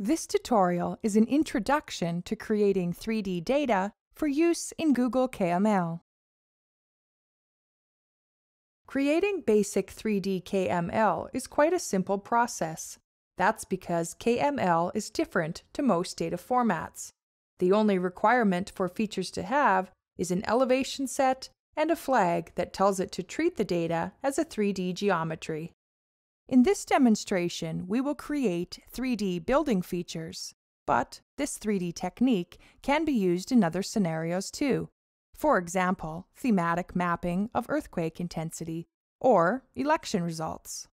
This tutorial is an introduction to creating 3D data for use in Google KML. Creating basic 3D KML is quite a simple process. That's because KML is different to most data formats. The only requirement for features to have is an elevation set and a flag that tells it to treat the data as a 3D geometry. In this demonstration, we will create 3D building features, but this 3D technique can be used in other scenarios too. For example, thematic mapping of earthquake intensity or election results.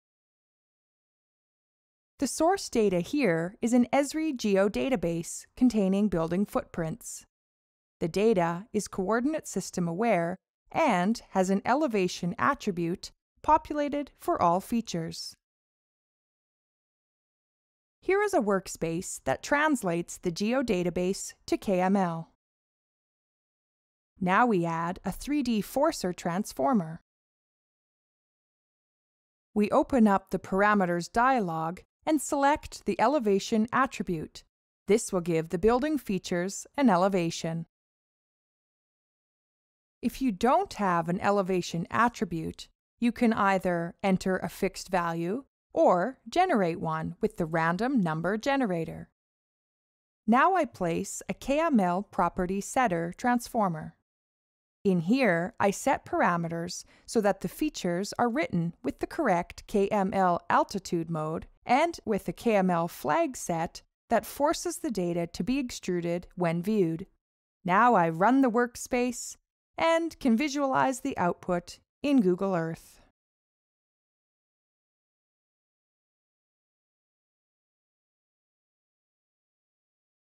The source data here is an Esri geodatabase containing building footprints. The data is coordinate system aware and has an elevation attribute populated for all features. Here is a workspace that translates the geodatabase to KML. Now we add a 3D Forcer transformer. We open up the Parameters dialog and select the elevation attribute. This will give the building features an elevation. If you don't have an elevation attribute, you can either enter a fixed value or generate one with the random number generator. Now I place a KML property setter transformer. In here, I set parameters so that the features are written with the correct KML altitude mode and with a KML flag set that forces the data to be extruded when viewed. Now I run the workspace and can visualize the output in Google Earth.